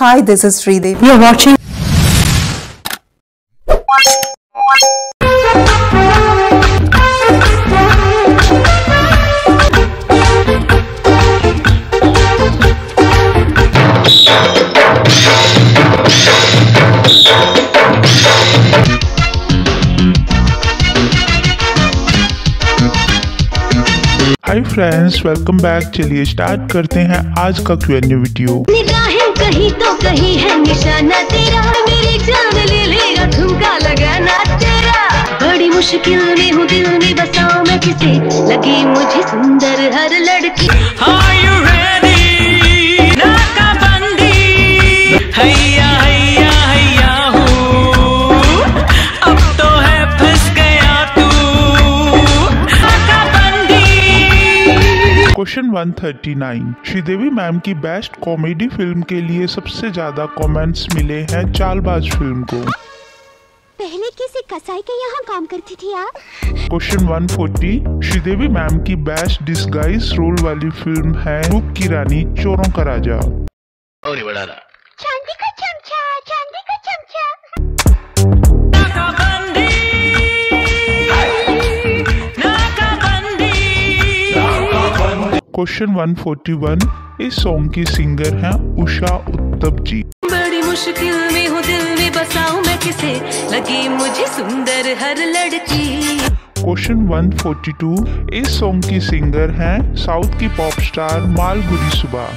Hi, this is Sridevi. You're watching. Hi friends welcome back चलिए start करते हैं आज का क्यूएनए वीडियो निगाहें कहीं तो कहीं है निशाना तेरा। मेरी जान ले लेगा ठुमका लगाना तेरा। बड़ी मुश्किल में हूँ दिल में बसाओ मैं किसे? लगी मुझे सुंदर हर लड़की। Are क्वेश्चन 139 श्रीदेवी मैम की बेस्ट कॉमेडी फ़िल्म के लिए सबसे ज़्यादा कमेंट्स मिले हैं चालबाज फ़िल्म को। पहले किसी कसाई के यहाँ काम करती थी आप? क्वेश्चन 140 श्रीदेवी मैम की बेस्ट डिस्गाइज रोल वाली फ़िल्म है रूप की रानी चोरों का राजा। क्वेश्चन 141 इस सॉन्ग की सिंगर हैं उषा उत्तप जी। बड़ी मुश्किल में हूँ दिल में बसाऊं मैं किसे? लगी मुझे सुंदर हर लड़की। क्वेश्चन 142 इस सॉन्ग की सिंगर हैं साउथ की पॉप स्टार मालगुरी सुबह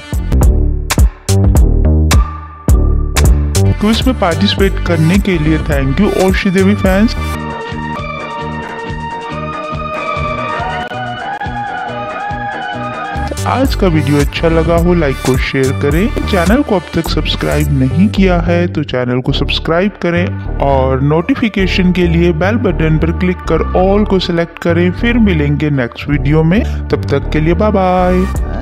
क्विज में पार्टिसिपेट करने के लिए थैंक यू और श्रीदेवी फैंस आज का वीडियो अच्छा लगा हो लाइक को शेयर करें। चैनल को अब तक सब्सक्राइब नहीं किया है तो चैनल को सब्सक्राइब करें और नोटिफिकेशन के लिए बेल बटन पर क्लिक कर ऑल को सिलेक्ट करें। फिर मिलेंगे नेक्स्ट वीडियो में। तब तक के लिए बाय बाय